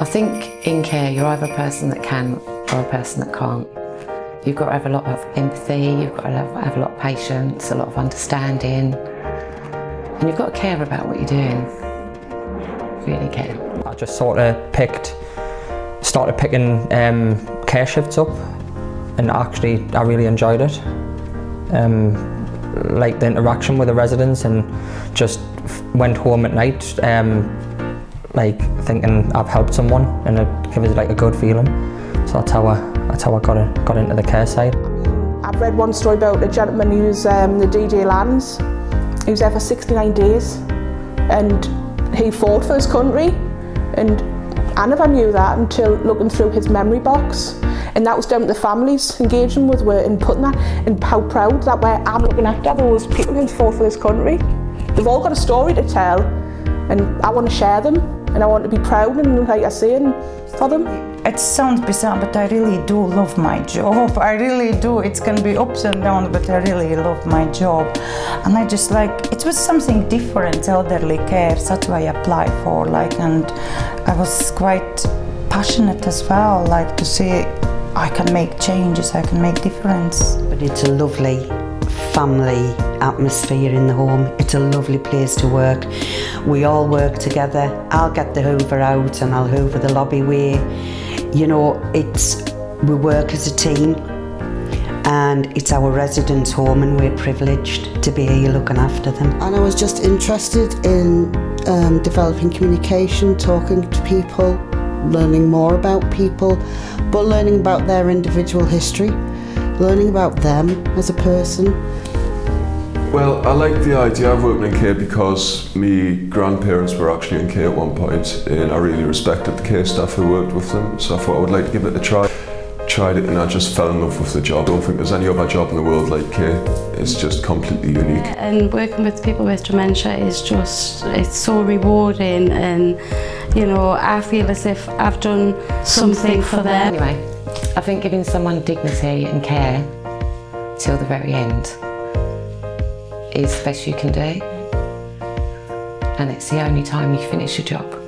I think in care you're either a person that can or a person that can't. You've got to have a lot of empathy, you've got to have, have a lot of patience, a lot of understanding, and you've got to care about what you're doing. Really care. I just sort of picked, started picking um, care shifts up, and actually I really enjoyed it. Um, like the interaction with the residents and just went home at night um, like thinking I've helped someone and it gives like a good feeling. So that's how I that's how I got it, got into the care side. I've read one story about a gentleman who's um, the D-Day landings. He was there for 69 days and he fought for his country and I never knew that until looking through his memory box and that was down to the families engaging with were and putting that and how proud that way I'm looking after those people who fought for this country. They've all got a story to tell and I want to share them and I want to be proud and like I say and for them. It sounds bizarre, but I really do love my job. I really do. It's going to be ups and downs, but I really love my job. And I just like, it was something different, elderly care. That's why I applied for, like, and I was quite passionate as well, like to see I can make changes, I can make difference. But it's a lovely family atmosphere in the home. It's a lovely place to work. We all work together. I'll get the hoover out and I'll hoover the lobby way. You know, it's we work as a team and it's our residents' home and we're privileged to be here looking after them. And I was just interested in um, developing communication, talking to people, learning more about people, but learning about their individual history, learning about them as a person. Well, I like the idea of working in care because my grandparents were actually in care at one point and I really respected the care staff who worked with them so I thought I would like to give it a try. Tried it and I just fell in love with the job. I don't think there's any other job in the world like care. It's just completely unique. And working with people with dementia is just, it's so rewarding and, you know, I feel as if I've done something for them. Anyway, I think giving someone dignity and care till the very end is the best you can do. And it's the only time you finish your job.